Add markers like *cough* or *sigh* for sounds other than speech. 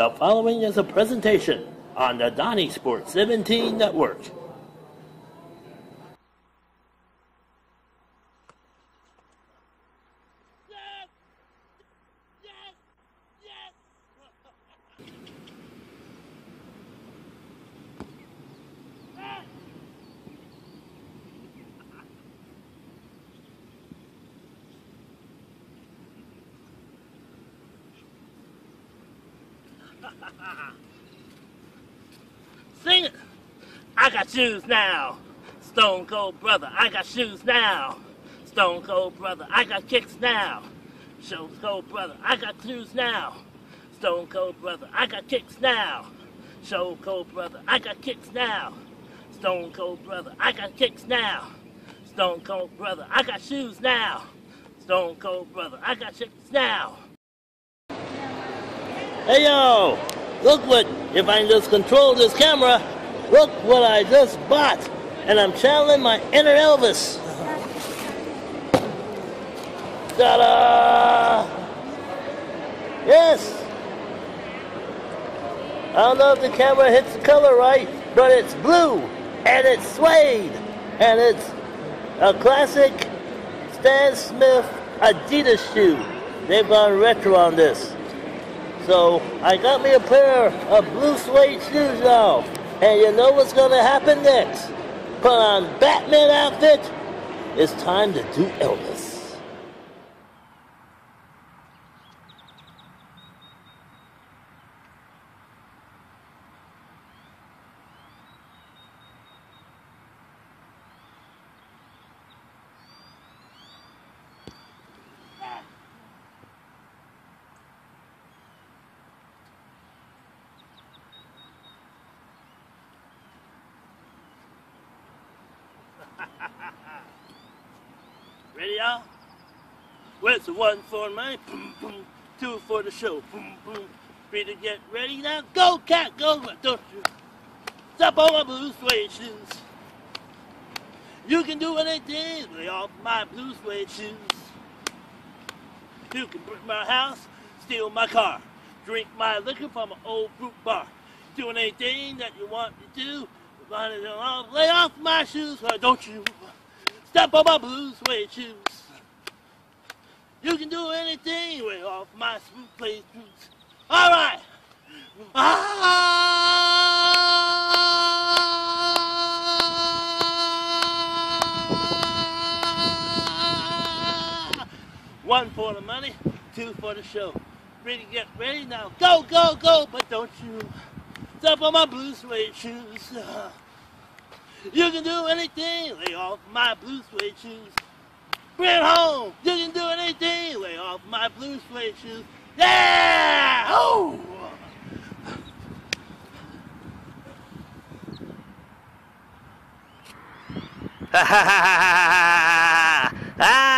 The following is a presentation on the Donnie Sports 17 Network. *laughs* Sing it. I got shoes now. Stone Cold Brother, I got shoes now. Stone Cold Brother, I got kicks now. Stone Cold Brother, I got shoes now. Stone Cold Brother, I got kicks now. Stone Cold Brother, I got kicks now. Stone Cold Brother, I got kicks now. Stone Cold Brother, I got shoes now. Stone Cold Brother, I got kicks now. Hey yo! Look what, if I just control this camera, look what I just bought! And I'm channeling my inner Elvis. Ta-da! Yes! I don't know if the camera hits the color right, but it's blue, and it's suede, and it's a classic Stan Smith Adidas shoe. They've gone retro on this. So I got me a pair of blue suede shoes now. And you know what's gonna happen next? Put on Batman outfit. It's time to do Elvis. *laughs* Ready, y'all? Where's the one for money? Boom, boom. Two for the show. Boom, boom. Three to get ready now. Go, cat, go. Don't you stop on my blue suede shoes. You can do anything. Lay off my blue suede shoes. You can break my house, steal my car, drink my liquor from an old fruit bar. Doing anything that you want to do. Lay off my shoes, why don't you? Step on my blue suede shoes. You can do anything way off my smooth play shoes. All right. Ah! One for the money, two for the show. Ready, get ready now. Go, go, go, but don't you step on my blue suede shoes. You can do anything, lay off my blue suede shoes. Bring it home, you can do anything, lay off my blue suede shoes. Yeah! Oh! Ha